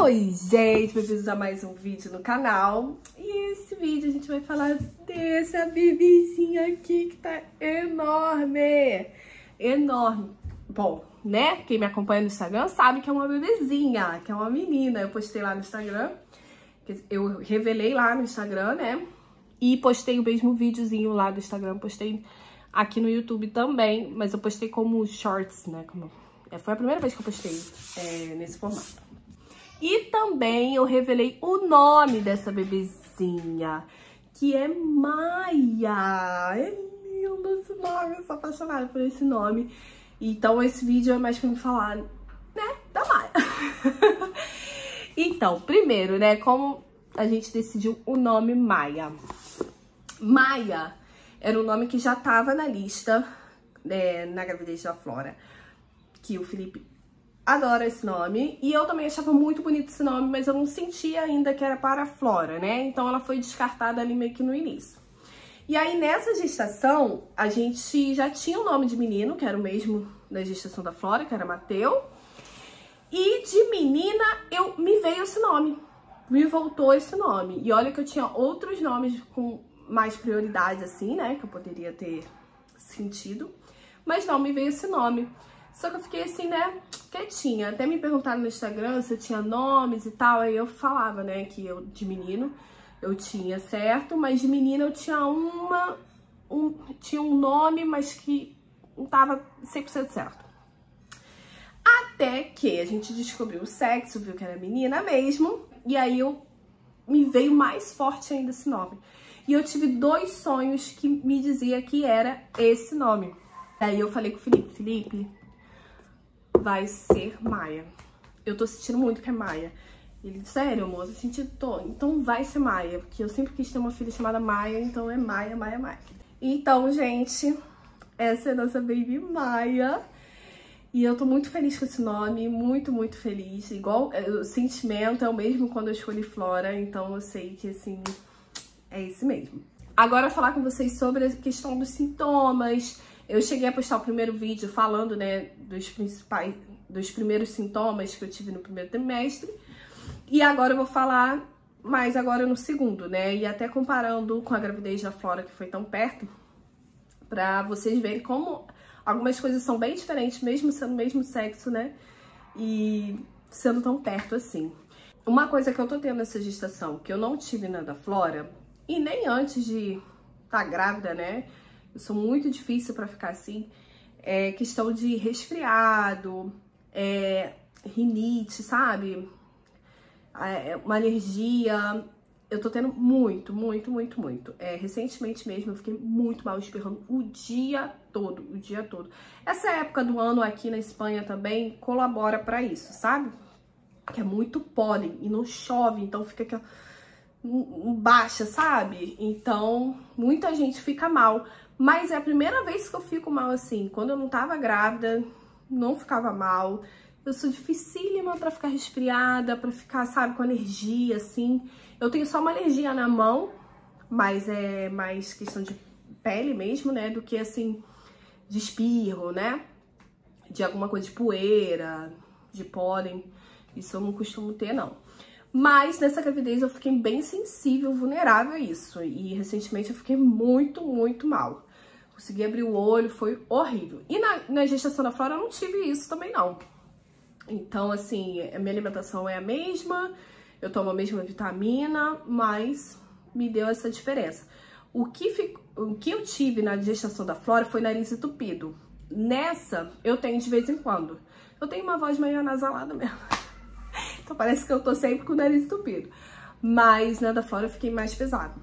Oi, gente, bem-vindos a mais um vídeo no canal. E esse vídeo a gente vai falar dessa bebezinha aqui que tá enorme. Enorme. Bom, né? Quem me acompanha no Instagram sabe que é uma bebezinha, que é uma menina. Eu postei lá no Instagram, eu revelei lá no Instagram, né? E postei o mesmo videozinho lá do Instagram, postei aqui no YouTube também, mas eu postei como shorts, né? Como... É, foi a primeira vez que eu postei é, nesse formato. E também eu revelei o nome dessa bebezinha, que é Maia. É lindo esse nome, eu sou apaixonada por esse nome. Então esse vídeo é mais pra me falar, né, da Maia. então, primeiro, né, como a gente decidiu o nome Maia. Maia era um nome que já estava na lista né, na gravidez da Flora, que o Felipe adora esse nome. E eu também achava muito bonito esse nome, mas eu não sentia ainda que era para a Flora, né? Então ela foi descartada ali meio que no início. E aí nessa gestação, a gente já tinha o nome de menino, que era o mesmo da gestação da Flora, que era Mateu. E de menina, eu me veio esse nome. Me voltou esse nome. E olha que eu tinha outros nomes com mais prioridade, assim, né? Que eu poderia ter sentido. Mas não, me veio esse nome. Só que eu fiquei assim, né, quietinha. Até me perguntaram no Instagram se eu tinha nomes e tal. Aí eu falava, né, que eu, de menino, eu tinha certo. Mas de menina eu tinha uma... Um, tinha um nome, mas que não tava 100% certo. Até que a gente descobriu o sexo, viu que era menina mesmo. E aí eu me veio mais forte ainda esse nome. E eu tive dois sonhos que me dizia que era esse nome. Aí eu falei com o Felipe, Felipe, vai ser Maia. Eu tô sentindo muito que é Maia. Ele, sério, amor, eu senti, tô. Então vai ser Maia, porque eu sempre quis ter uma filha chamada Maia, então é Maia, Maia, Maia. Então, gente, essa é a nossa baby Maia. E eu tô muito feliz com esse nome, muito, muito feliz. Igual, é, o sentimento é o mesmo quando eu escolhi Flora, então eu sei que, assim, é esse mesmo. Agora falar com vocês sobre a questão dos sintomas, eu cheguei a postar o primeiro vídeo falando, né, dos principais, dos primeiros sintomas que eu tive no primeiro trimestre. E agora eu vou falar mais agora no segundo, né? E até comparando com a gravidez da Flora, que foi tão perto, pra vocês verem como algumas coisas são bem diferentes, mesmo sendo o mesmo sexo, né? E sendo tão perto assim. Uma coisa que eu tô tendo nessa gestação, que eu não tive na da Flora, e nem antes de estar tá grávida, né? Eu sou muito difícil para ficar assim. É questão de resfriado, é, rinite, sabe? É, uma alergia. Eu tô tendo muito, muito, muito, muito. É, recentemente mesmo eu fiquei muito mal espirrando o dia todo, o dia todo. Essa época do ano aqui na Espanha também colabora para isso, sabe? Que é muito pólen e não chove, então fica aquela baixa, sabe? Então, muita gente fica mal. Mas é a primeira vez que eu fico mal assim. Quando eu não tava grávida, não ficava mal. Eu sou dificílima pra ficar resfriada, pra ficar, sabe, com alergia, assim. Eu tenho só uma alergia na mão, mas é mais questão de pele mesmo, né? Do que, assim, de espirro, né? De alguma coisa de poeira, de pólen. Isso eu não costumo ter, não. Mas nessa gravidez eu fiquei bem sensível, vulnerável a isso. E recentemente eu fiquei muito, muito mal. Consegui abrir o olho, foi horrível. E na, na gestação da Flora eu não tive isso também não. Então, assim, a minha alimentação é a mesma, eu tomo a mesma vitamina, mas me deu essa diferença. O que, fico, o que eu tive na gestação da Flora foi nariz entupido. Nessa, eu tenho de vez em quando. Eu tenho uma voz meio anasalada mesmo. Então parece que eu tô sempre com o nariz entupido. Mas na da Flora eu fiquei mais pesado.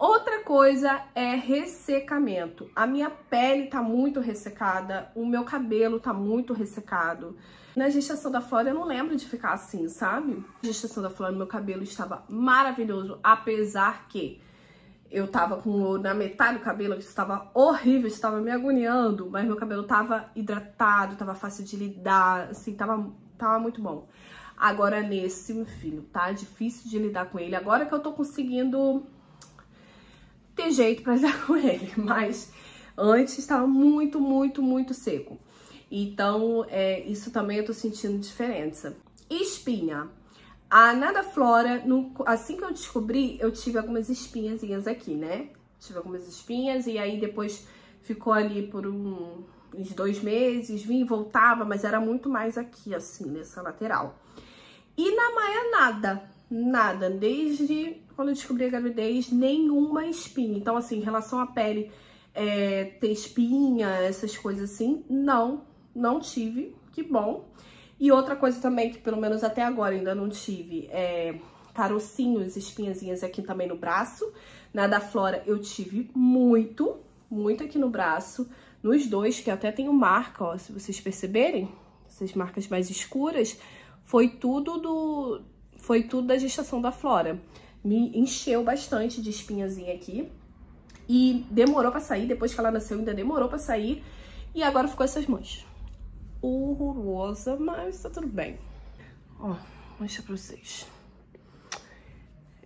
Outra coisa é ressecamento. A minha pele tá muito ressecada, o meu cabelo tá muito ressecado. Na gestação da Flora eu não lembro de ficar assim, sabe? Gestação da Flora meu cabelo estava maravilhoso, apesar que eu tava com na metade do cabelo, que estava horrível, estava me agoniando, mas meu cabelo tava hidratado, tava fácil de lidar, assim, tava, tava muito bom. Agora nesse, meu filho, tá difícil de lidar com ele. Agora que eu tô conseguindo ter jeito pra lidar com ele, mas antes estava muito, muito, muito seco. Então, é, isso também eu tô sentindo diferença. Espinha. A Nada Flora, no, assim que eu descobri, eu tive algumas espinhazinhas aqui, né? Tive algumas espinhas e aí depois ficou ali por um, uns dois meses, vinha e voltava, mas era muito mais aqui, assim, nessa lateral. E na Maia, nada, nada. Desde quando eu descobri a gravidez, nenhuma espinha. Então, assim, em relação à pele é, ter espinha, essas coisas assim, não, não tive, que bom. E outra coisa também que pelo menos até agora ainda não tive é carocinhos, espinhazinhas aqui também no braço. Na da Flora eu tive muito, muito aqui no braço. Nos dois, que até tenho marca, ó, se vocês perceberem, essas marcas mais escuras, foi tudo do foi tudo da gestação da Flora. Me encheu bastante de espinhazinha aqui. E demorou pra sair, depois que ela nasceu ainda demorou pra sair. E agora ficou essas manchas horrorosa, mas tá tudo bem. Ó, mostrar pra vocês.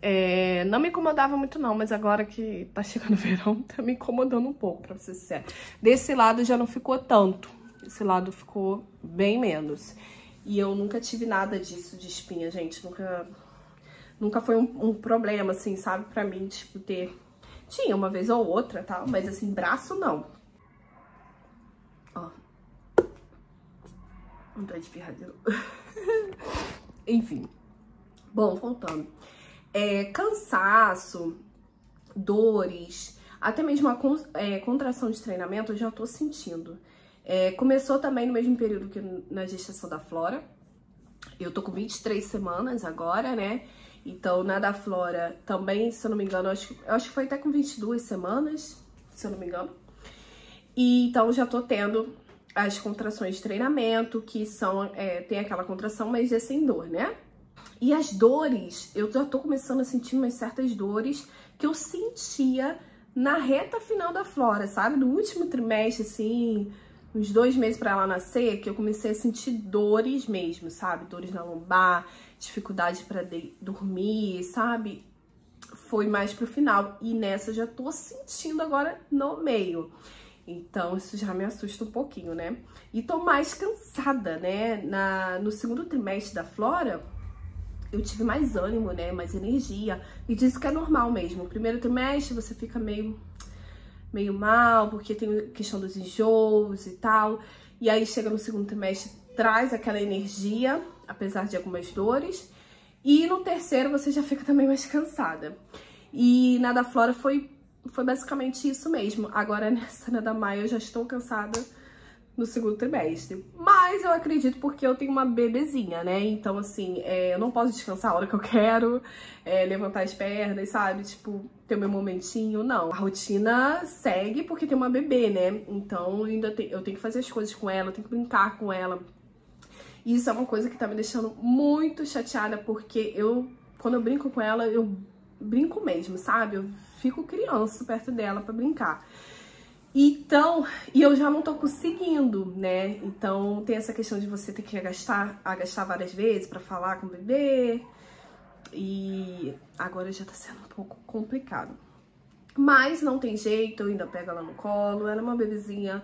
É, não me incomodava muito não, mas agora que tá chegando o verão, tá me incomodando um pouco, pra ser sincero. Desse lado já não ficou tanto. Esse lado ficou bem menos. E eu nunca tive nada disso de espinha, gente. Nunca, nunca foi um, um problema, assim, sabe? Pra mim, tipo, ter... Tinha uma vez ou outra, tal, mas assim, braço não. Ó, Vontade de novo. Enfim. Bom, voltando. É, cansaço, dores, até mesmo a con é, contração de treinamento eu já tô sentindo. É, começou também no mesmo período que na gestação da Flora. Eu tô com 23 semanas agora, né? Então, na da Flora também, se eu não me engano, eu acho, eu acho que foi até com 22 semanas, se eu não me engano. E então já tô tendo as contrações de treinamento, que são, é, tem aquela contração, mas é sem dor, né? E as dores, eu já tô começando a sentir umas certas dores que eu sentia na reta final da Flora, sabe? No último trimestre, assim, uns dois meses para ela nascer, que eu comecei a sentir dores mesmo, sabe? Dores na lombar, dificuldade para dormir, sabe? Foi mais pro final. E nessa já tô sentindo agora no meio. Então, isso já me assusta um pouquinho, né? E tô mais cansada, né? Na, no segundo trimestre da Flora, eu tive mais ânimo, né? Mais energia. E disse que é normal mesmo. No primeiro trimestre você fica meio, meio mal, porque tem questão dos enjoos e tal. E aí chega no segundo trimestre, traz aquela energia, apesar de algumas dores. E no terceiro você já fica também mais cansada. E na da Flora foi foi basicamente isso mesmo. Agora, nessa né, da Maia, eu já estou cansada no segundo trimestre. Mas eu acredito porque eu tenho uma bebezinha, né? Então, assim, é, eu não posso descansar a hora que eu quero, é, levantar as pernas, sabe? Tipo, ter meu momentinho. Não. A rotina segue porque tem uma bebê, né? Então, ainda te, eu tenho que fazer as coisas com ela, eu tenho que brincar com ela. E isso é uma coisa que tá me deixando muito chateada porque eu, quando eu brinco com ela, eu brinco mesmo, sabe? Eu fico criança perto dela para brincar. Então, e eu já não tô conseguindo, né? Então, tem essa questão de você ter que agastar, agastar várias vezes para falar com o bebê. E agora já tá sendo um pouco complicado. Mas não tem jeito, eu ainda pego ela no colo. Ela é uma bebezinha,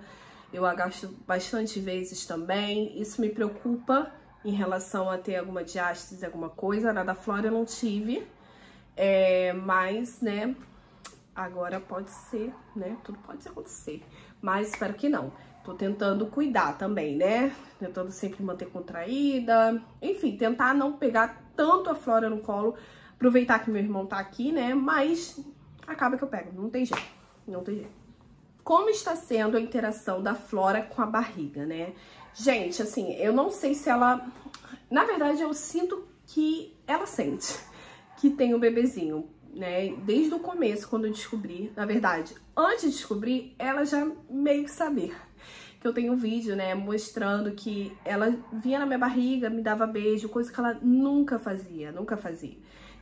eu agasto bastante vezes também. Isso me preocupa em relação a ter alguma diástase, alguma coisa. Na da Flora eu não tive. É, mas, né, agora pode ser, né, tudo pode acontecer. Mas espero que não. Tô tentando cuidar também, né? Tentando sempre manter contraída. Enfim, tentar não pegar tanto a Flora no colo. Aproveitar que meu irmão tá aqui, né? Mas acaba que eu pego. Não tem jeito. Não tem jeito. Como está sendo a interação da Flora com a barriga, né? Gente, assim, eu não sei se ela... Na verdade, eu sinto que ela sente que tem um bebezinho, né? Desde o começo, quando eu descobri, na verdade, antes de descobrir, ela já meio que sabia. Que eu tenho um vídeo, né, mostrando que ela vinha na minha barriga, me dava beijo, coisa que ela nunca fazia, nunca fazia.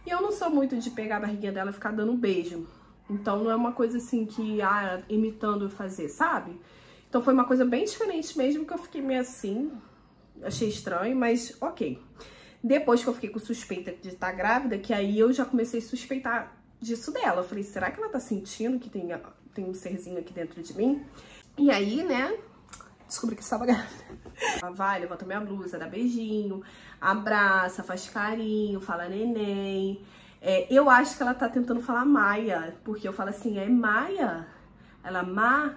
E eu não sou muito de pegar a barriguinha dela e ficar dando beijo. Então não é uma coisa assim que, ah, imitando fazer, sabe? Então foi uma coisa bem diferente mesmo, que eu fiquei meio assim, achei estranho, mas ok. Depois que eu fiquei com suspeita de estar tá grávida, que aí eu já comecei a suspeitar disso dela. Eu falei, será que ela tá sentindo que tem, tem um serzinho aqui dentro de mim? E aí, né, descobri que estava grávida. Ela vai, levanta minha blusa, dá beijinho, abraça, faz carinho, fala neném. É, eu acho que ela tá tentando falar Maia, porque eu falo assim, é Maia? Ela, Ma?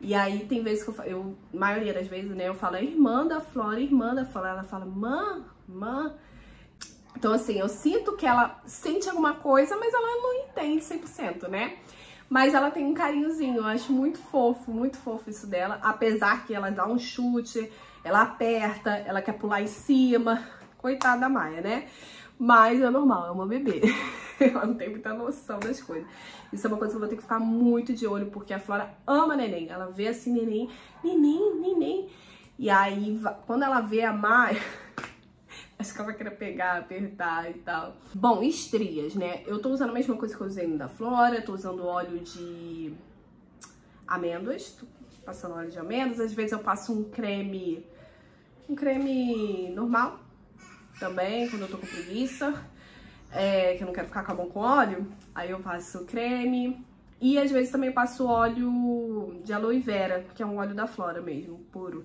E aí tem vezes que eu, eu maioria das vezes, né, eu falo irmã da Flora, irmã da Flora, ela fala mã, mã. Então, assim, eu sinto que ela sente alguma coisa, mas ela não entende 100%, né? Mas ela tem um carinhozinho, eu acho muito fofo, muito fofo isso dela. Apesar que ela dá um chute, ela aperta, ela quer pular em cima. Coitada da Maia, né? Mas é normal, é uma bebê. ela não tem muita noção das coisas. Isso é uma coisa que eu vou ter que ficar muito de olho, porque a Flora ama neném. Ela vê assim, neném, neném, neném. E aí, quando ela vê a Maia... Acho que ela vai querer pegar, apertar e tal. Bom, estrias, né? Eu tô usando a mesma coisa que eu usei no da Flora. Tô usando óleo de amêndoas. Tô passando óleo de amêndoas. Às vezes eu passo um creme... Um creme normal também, quando eu tô com preguiça. É, que eu não quero ficar com a mão com óleo. Aí eu passo creme. E às vezes também passo óleo de aloe vera, que é um óleo da Flora mesmo, puro.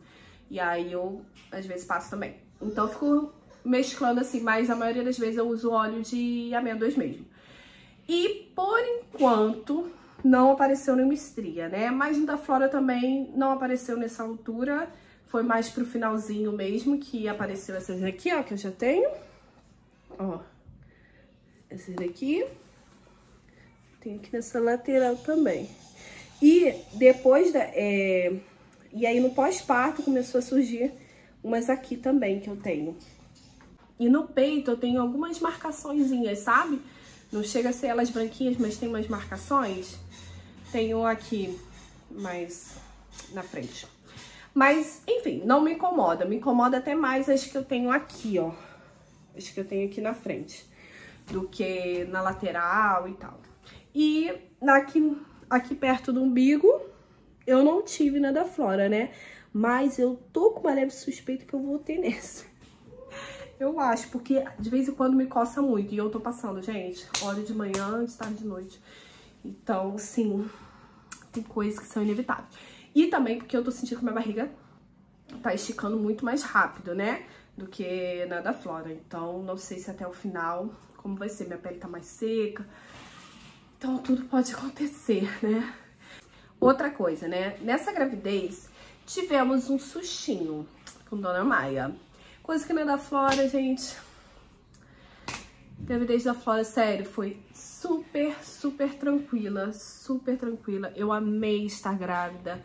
E aí eu, às vezes, passo também. Então eu fico mesclando assim, mas a maioria das vezes eu uso óleo de amêndoas mesmo. E por enquanto não apareceu nenhuma estria, né? Mas no da Flora também não apareceu nessa altura. Foi mais pro finalzinho mesmo que apareceu essas aqui, ó, que eu já tenho. Ó, essas daqui. Tem aqui nessa lateral também. E depois da... É... E aí no pós-parto começou a surgir umas aqui também que eu tenho. E no peito eu tenho algumas marcaçõezinhas, sabe? Não chega a ser elas branquinhas, mas tem umas marcações. Tenho aqui mais na frente. Mas, enfim, não me incomoda. Me incomoda até mais as que eu tenho aqui, ó. As que eu tenho aqui na frente. Do que na lateral e tal. E aqui, aqui perto do umbigo, eu não tive nada flora, né? Mas eu tô com uma leve suspeita que eu vou ter nessa. Eu acho, porque de vez em quando me coça muito. E eu tô passando, gente, óleo de manhã, de tarde, de noite. Então, sim, tem coisas que são inevitáveis. E também porque eu tô sentindo que minha barriga tá esticando muito mais rápido, né? Do que na da Flora. Então, não sei se até o final como vai ser. Minha pele tá mais seca. Então, tudo pode acontecer, né? Outra coisa, né? Nessa gravidez, tivemos um sustinho com Dona Maia. Coisa que é da Flora, gente. Gravidez da Flora, sério, foi super, super tranquila. Super tranquila. Eu amei estar grávida.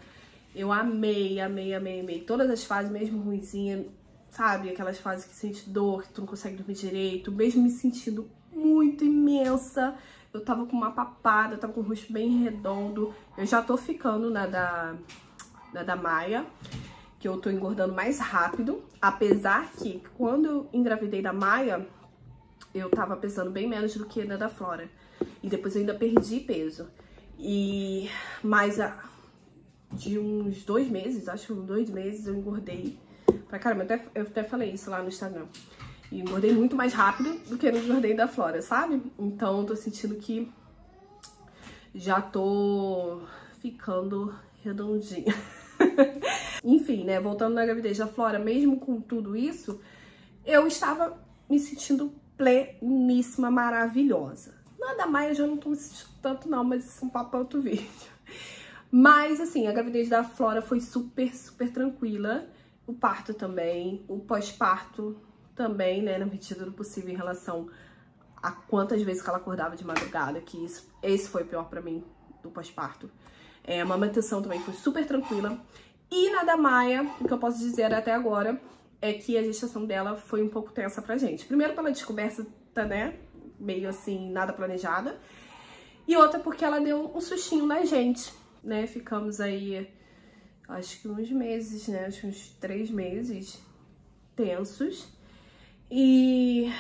Eu amei, amei, amei, amei. Todas as fases, mesmo ruimzinha, sabe? Aquelas fases que sente dor, que tu não consegue dormir direito. Mesmo me sentindo muito imensa. Eu tava com uma papada, tava com o rosto bem redondo. Eu já tô ficando na da, na da Maia que eu tô engordando mais rápido, apesar que quando eu engravidei da Maia, eu tava pesando bem menos do que na da Flora. E depois eu ainda perdi peso. E mais a, de uns dois meses, acho que dois meses, eu engordei pra caramba. Eu até, eu até falei isso lá no Instagram. E engordei muito mais rápido do que eu engordei da Flora, sabe? Então tô sentindo que já tô ficando redondinha. Enfim, né, voltando na gravidez da Flora, mesmo com tudo isso, eu estava me sentindo pleníssima, maravilhosa. Nada mais, eu já não tô me sentindo tanto não, mas isso é um papo outro vídeo. Mas, assim, a gravidez da Flora foi super, super tranquila. O parto também, o pós-parto também, né, na medida do possível em relação a quantas vezes que ela acordava de madrugada, que isso, esse foi o pior pra mim, do pós-parto. É, a amamentação também foi super tranquila. E na da Maia, o que eu posso dizer até agora é que a gestação dela foi um pouco tensa pra gente. Primeiro pela descoberta, né, meio assim, nada planejada. E outra porque ela deu um sustinho na gente, né, ficamos aí, acho que uns meses, né, acho que uns três meses tensos. E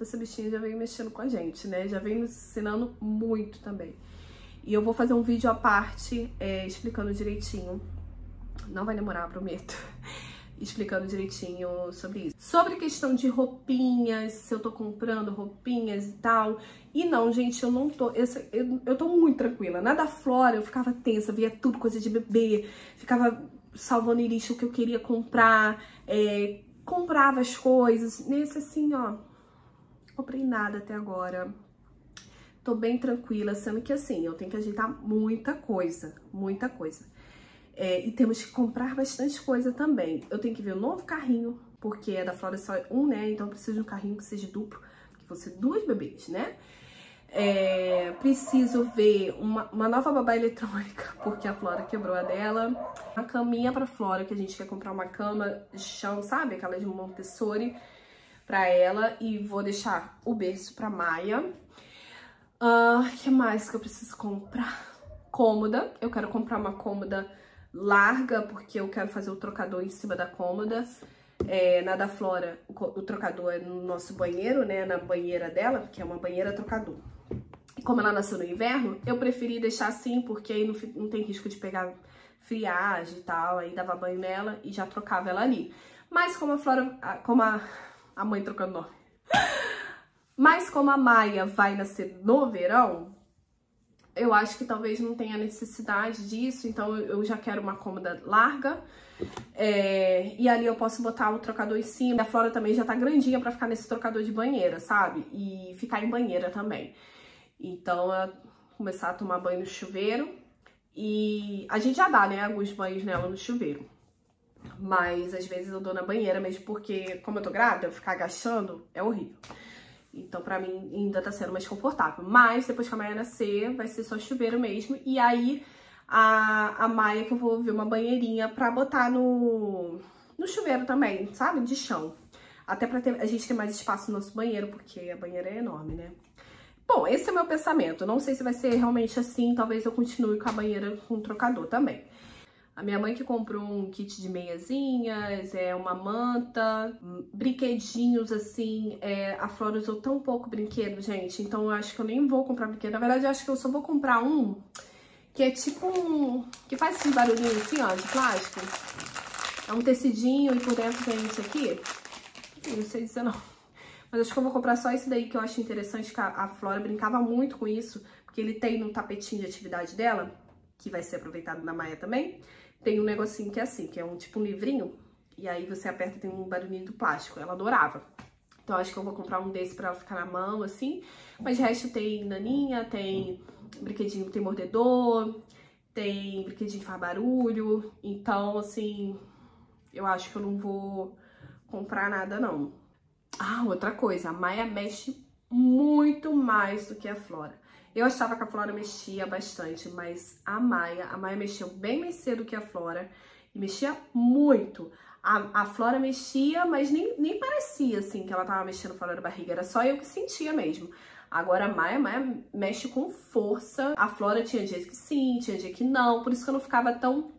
essa bichinha já veio mexendo com a gente, né, já veio nos ensinando muito também. E eu vou fazer um vídeo à parte é, explicando direitinho. Não vai demorar, prometo. Explicando direitinho sobre isso. Sobre questão de roupinhas, se eu tô comprando roupinhas e tal. E não, gente, eu não tô. Eu, eu, eu tô muito tranquila. Na da Flora eu ficava tensa, via tudo, coisa de bebê, ficava salvando em lixo o que eu queria comprar, é, comprava as coisas. Nesse assim, ó, comprei nada até agora. Tô bem tranquila, sendo que assim, eu tenho que ajeitar muita coisa, muita coisa. É, e temos que comprar bastante coisa também. Eu tenho que ver o um novo carrinho, porque é da Flora só um, né? Então eu preciso de um carrinho que seja duplo, que fosse duas bebês, né? É, preciso ver uma, uma, nova babá eletrônica, porque a Flora quebrou a dela. Uma caminha pra Flora, que a gente quer comprar uma cama de chão, sabe? Aquela de Montessori pra ela. E vou deixar o berço pra Maia. O uh, ah, que mais que eu preciso comprar? Cômoda. Eu quero comprar uma cômoda larga, porque eu quero fazer o trocador em cima da cômoda. É, na da Flora, o, trocador é no nosso banheiro, né? Na banheira dela, que é uma banheira trocador. E como ela nasceu no inverno, eu preferi deixar assim, porque aí não, não tem risco de pegar friagem e tal. Aí dava banho nela e já trocava ela ali. Mas como a Flora, como a, a mãe trocando nome. Mas como a Maia vai nascer no verão, eu acho que talvez não tenha necessidade disso, então eu já quero uma cômoda larga. É, e ali eu posso botar o trocador em cima. A Flora também já tá grandinha pra ficar nesse trocador de banheira, sabe? E ficar em banheira também. Então, eu começar a tomar banho no chuveiro. E a gente já dá, né, alguns banhos nela no chuveiro. Mas às vezes eu dou na banheira mesmo porque, como eu tô grávida, ficar agachando é horrível. Então, pra mim, ainda tá sendo mais confortável. Mas, depois que a Maia nascer, vai ser só chuveiro mesmo. E aí, a, a Maia que eu vou ver uma banheirinha pra botar no, no chuveiro também, sabe? De chão. Até pra ter, a gente ter mais espaço no nosso banheiro, porque a banheira é enorme, né? Bom, esse é o meu pensamento. Não sei se vai ser realmente assim. Talvez eu continue com a banheira com trocador também. A minha mãe que comprou um kit de meiazinhas, é uma manta, brinquedinhos assim. É, a Flora usou tão pouco brinquedo, gente, então eu acho que eu nem vou comprar brinquedo. Na verdade, eu acho que eu só vou comprar um que é tipo um... que faz esse barulhinho assim, ó, de plástico. É um tecidinho e por dentro tem isso aqui. Não sei dizer não. Mas acho que eu vou comprar só esse daí que eu acho interessante, que a Flora brincava muito com isso, porque ele tem no tapetinho de atividade dela, que vai ser aproveitado na Maia também tem um negocinho que é assim, que é um tipo um livrinho, e aí você aperta tem um barulhinho do plástico. Ela adorava. Então acho que eu vou comprar um desse pra ela ficar na mão, assim. Mas resto tem naninha, tem brinquedinho que tem mordedor, tem brinquedinho que faz barulho. Então, assim, eu acho que eu não vou comprar nada, não. Ah, outra coisa, a Maia mexe muito mais do que a Flora. Eu achava que a Flora mexia bastante, mas a Maia, a Maia mexeu bem mais cedo que a Flora e mexia muito. A, a Flora mexia, mas nem, nem parecia assim que ela tava mexendo fora da barriga, era só eu que sentia mesmo. Agora a Maia, a Maia mexe com força. A Flora tinha dia que sim, tinha dia que não, por isso que eu não ficava tão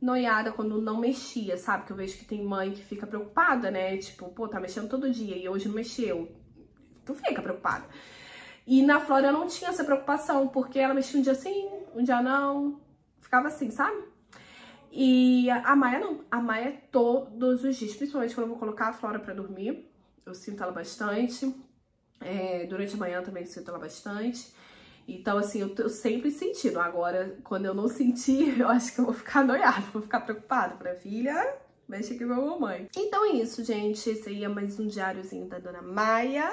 noiada quando não mexia, sabe? Que eu vejo que tem mãe que fica preocupada, né? Tipo, pô, tá mexendo todo dia e hoje não mexeu. Tu fica preocupada. E na Flora eu não tinha essa preocupação, porque ela mexia um dia sim, um dia não. Ficava assim, sabe? E a Maia não. A Maia todos os dias, principalmente quando eu vou colocar a Flora pra dormir. Eu sinto ela bastante. É, durante a manhã também sinto ela bastante. Então, assim, eu tô sempre sentindo. Agora, quando eu não sentir, eu acho que eu vou ficar noiada, vou ficar preocupada. Pra filha, mexe aqui com a mamãe. Então é isso, gente. Esse aí é mais um diáriozinho da Dona Maia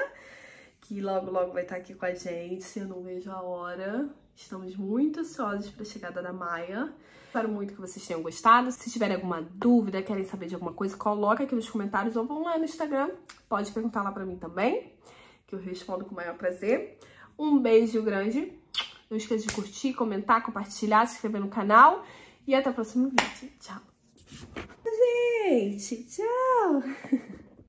que logo, logo vai estar aqui com a gente. Eu não vejo a hora. Estamos muito ansiosos para a chegada da Maia. Espero muito que vocês tenham gostado. Se tiverem alguma dúvida, querem saber de alguma coisa, coloca aqui nos comentários ou vão lá no Instagram. Pode perguntar lá para mim também, que eu respondo com o maior prazer. Um beijo grande. Não esqueça de curtir, comentar, compartilhar, se inscrever no canal. E até o próximo vídeo. Tchau. Gente, tchau.